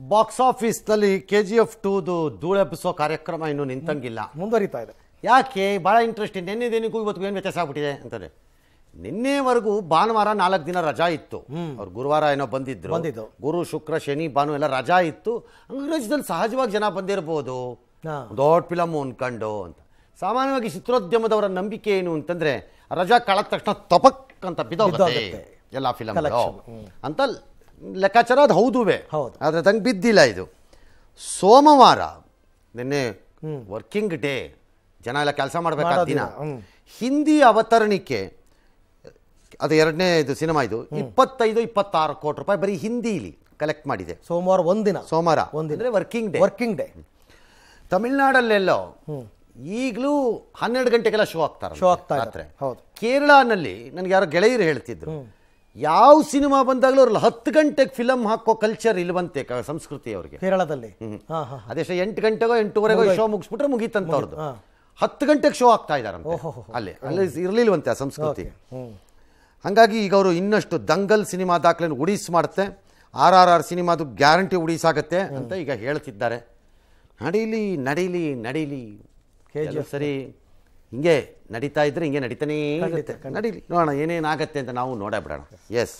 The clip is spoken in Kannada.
ಬಾಕ್ಸ್ ಆಫೀಸ್ನಲ್ಲಿ ಕೆ ಜಿ ಎಫ್ ಟೂದು ಧೂಳೆಬ್ಬಿಸೋ ಕಾರ್ಯಕ್ರಮ ಇನ್ನೂ ನಿಂತಂಗಿಲ್ಲ. ಮುಂದುವರಿತಾ ಇದೆ. ಯಾಕೆ? ಭಾಳ ಇಂಟ್ರೆಸ್ಟ್ ನಿನ್ನೆ ದಿನಕ್ಕೂ ಇವತ್ತು ಏನು ವ್ಯತ್ಯಾಸ ಆಗ್ಬಿಟ್ಟಿದೆ ಅಂತಾರೆ ನಿನ್ನೆವರೆಗೂ ಭಾನುವಾರ ನಾಲ್ಕು ದಿನ ರಜಾ ಇತ್ತು. ಅವ್ರು ಗುರುವಾರ ಏನೋ ಬಂದಿದ್ರು. ಬಂದಿದ್ದು. ಗುರು ಶುಕ್ರ ಶನಿ ಭಾನು ಎಲ್ಲ ರಜಾ ಇತ್ತು. ಅಂಗ್ರೇಜದಲ್ಲಿ ಸಹಜವಾಗಿ ಜನ ಬಂದಿರ್ಬೋದು. ದೊಡ್ಡ ಫಿಲಮ್ ಅನ್ಕೊಂಡು ಅಂತ. ಸಾಮಾನ್ಯವಾಗಿ ಚಿತ್ರೋದ್ಯಮದವರ ನಂಬಿಕೆ ಏನು ಅಂತಂದ್ರೆ ರಜಾ ಕಳೆದ ತಕ್ಷಣ ತಪಕ್ ಅಂತ ಬಿದ್ದೋಗುತ್ತೆ. ಬಿದ್ದೋಗುತ್ತೆ. ಎಲ್ಲ ಫಿಲಮ್ ಅಂತ ಲೆಕ್ಕಾಚಾರ ಅದು ಹೌದುವೆ ಹೌದು. ಆದರೆ ತಂಗೆ ಬಿದ್ದಿಲ್ಲ ಇದು. ಸೋಮವಾರ ನಿನ್ನೆ ವರ್ಕಿಂಗ್ ಡೇ ಜನ ಎಲ್ಲ ಕೆಲಸ ಮಾಡಬೇಕಾದ ದಿನ. ಹಿಂದಿ ಅವತರಣಿಕೆ ಅದು ಎರಡನೇ ಇದು ಸಿನಿಮಾ ಇದು ಇಪ್ಪತ್ತೈದು ಇಪ್ಪತ್ತಾರು ಕೋಟಿ ರೂಪಾಯಿ ಬರೀ ಹಿಂದಿಲಿ ಕಲೆಕ್ಟ್ ಮಾಡಿದೆ. ಸೋಮವಾರ ಒಂದಿನ ಸೋಮವಾರ. ಒಂದಿನ. ಅಂದ್ರೆ ವರ್ಕಿಂಗ್ ಡೇ ವರ್ಕಿಂಗ್ ಡೇ ತಮಿಳ್ನಾಡಲ್ಲೆಲ್ಲೋ ಈಗಲೂ ಹನ್ನೆರಡು ಗಂಟೆಗೆಲ್ಲ ಶೋ ಆಗ್ತಾರೆ ಶೋ ಆಗ್ತಾ ರಾತ್ರಿ. ಹೌದು. ಕೇರಳನಲ್ಲಿ ನನಗೆ ಯಾರೋ ಗೆಳೆಯರು ಹೇಳ್ತಿದ್ರು. ಯಾವ ಸಿನಿಮಾ ಬಂದಾಗಲೂ ಅವ್ರಲ್ಲಿ ಹತ್ತು ಗಂಟೆಗೆ ಫಿಲಮ್ ಹಾಕೋ ಕಲ್ಚರ್ ಇಲ್ವಂತೆ ಸಂಸ್ಕೃತಿ ಅವರಿಗೆ. ಕೇರಳದಲ್ಲಿ. ಅದೆಷ್ಟು ಎಂಟು ಗಂಟೆಗೋ ಎಂಟೂವರೆಗೋ ಶೋ ಮುಗಿಸ್ಬಿಟ್ರೆ ಮುಗೀತಂತ ಅವ್ರದ್ದು. ಹತ್ತು ಗಂಟೆಗೆ ಶೋ ಆಗ್ತಾ ಇದಾರಂತೆ. ಅಲ್ಲಿ ಅಲ್ಲಿ ಇರಲಿಲ್ವಂತೆ ಆ ಸಂಸ್ಕೃತಿ. ಹಂಗಾಗಿ ಈಗ ಅವರು ಇನ್ನಷ್ಟು ದಂಗಲ್ ಸಿನಿಮಾ ದಾಖಲೆ ಉಡೀಸ್ ಮಾಡುತ್ತೆ ಆರ್ ಆರ್ ಆರ್ ಸಿನಿಮಾದು ಗ್ಯಾರಂಟಿ ಉಡೀಸಾಗತ್ತೆ ಅಂತ ಈಗ ಹೇಳ್ತಿದ್ದಾರೆ. ನಡೀಲಿ ನಡೀಲಿ ನಡೀಲಿ. ಸರಿ. ಹಿಂಗೆ ನಡೀತಾ ಇದ್ರೆ ಹಿಂಗೆ ನಡೀತಾನೇ ನಡೀಲಿ. ನೋಡೋಣ ಏನೇನಾಗತ್ತೆ ಅಂತ ನಾವು ನೋಡೇ ಬಿಡೋಣ. ಎಸ್